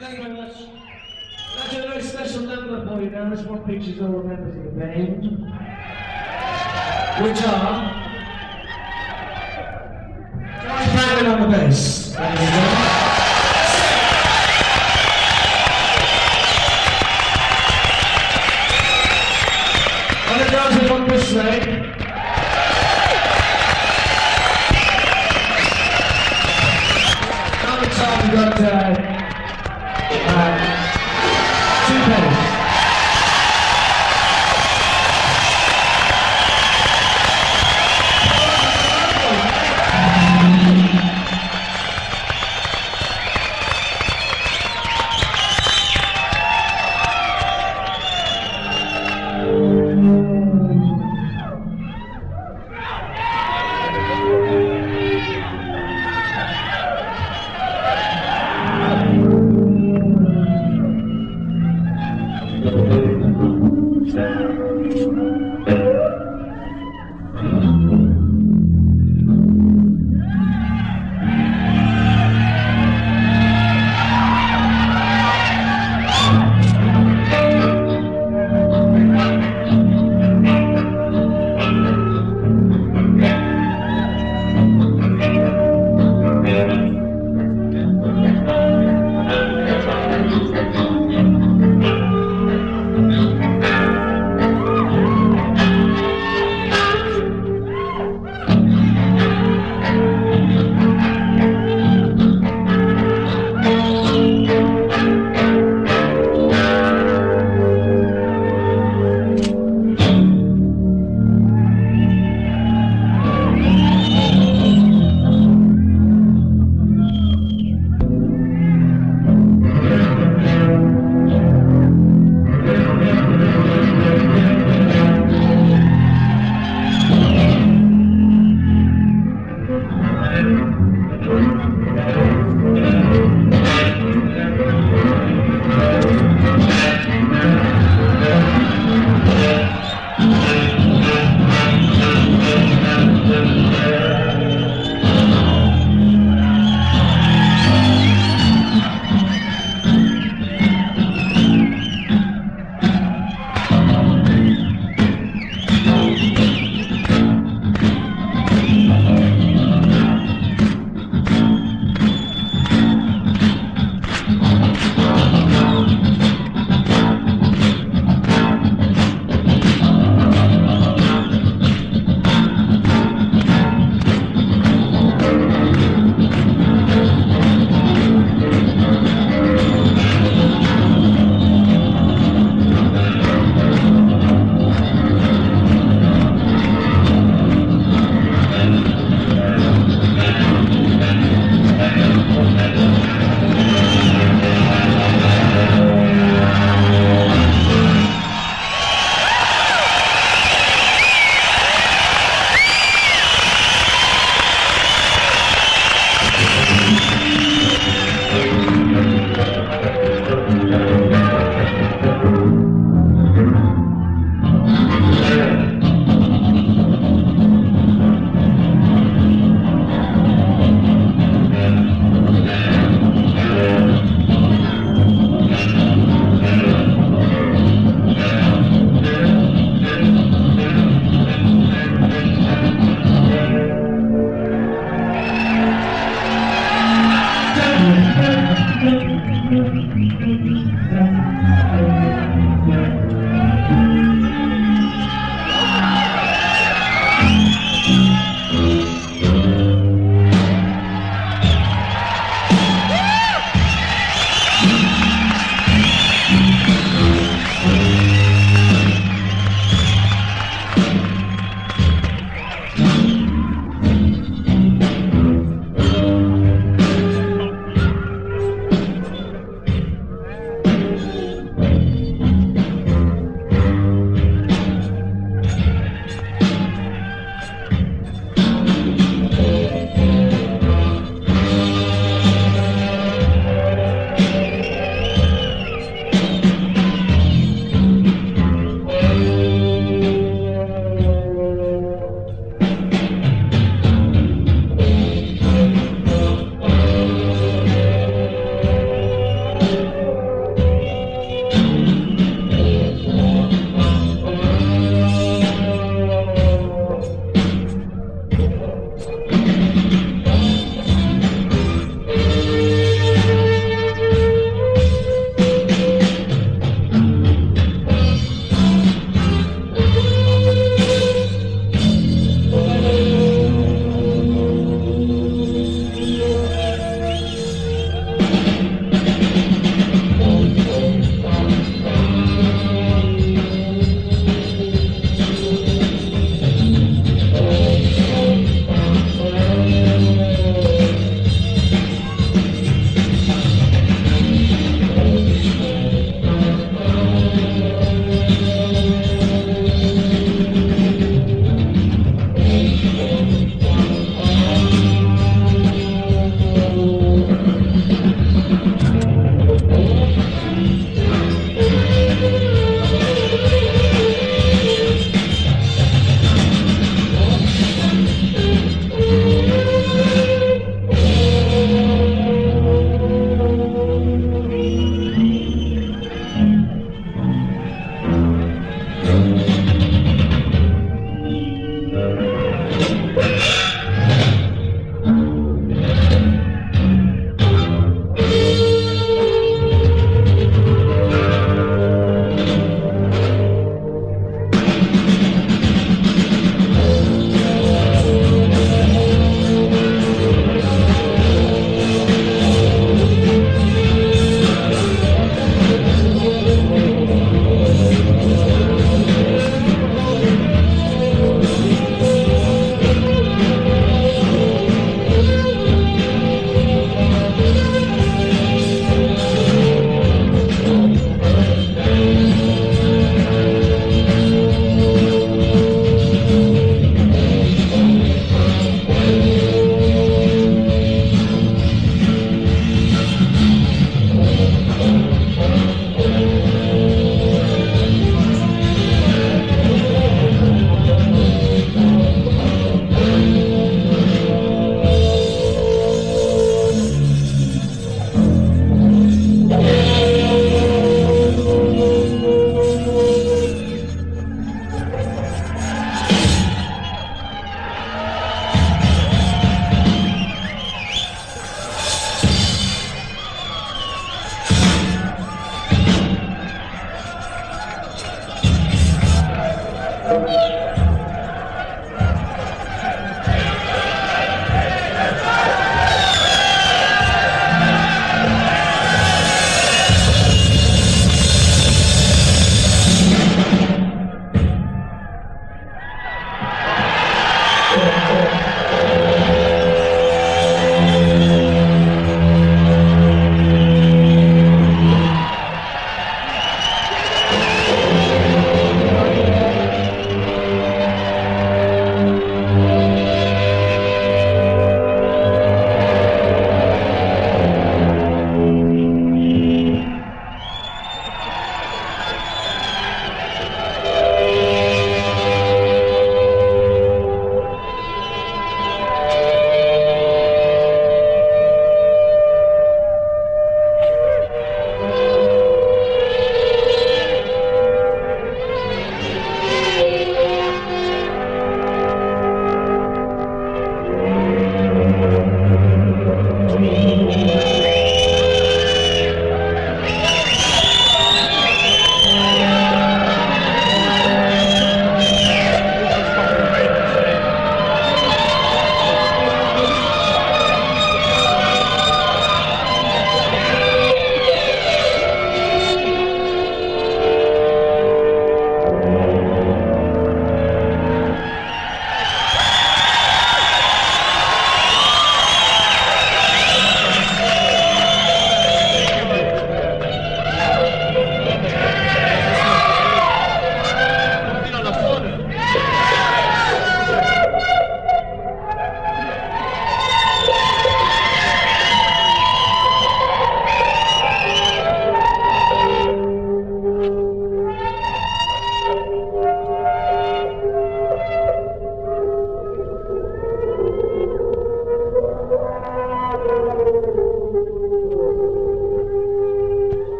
Thank you very much. That's a very special number for you now. This one features all the members of the band, which are Tony Franklin on the bass.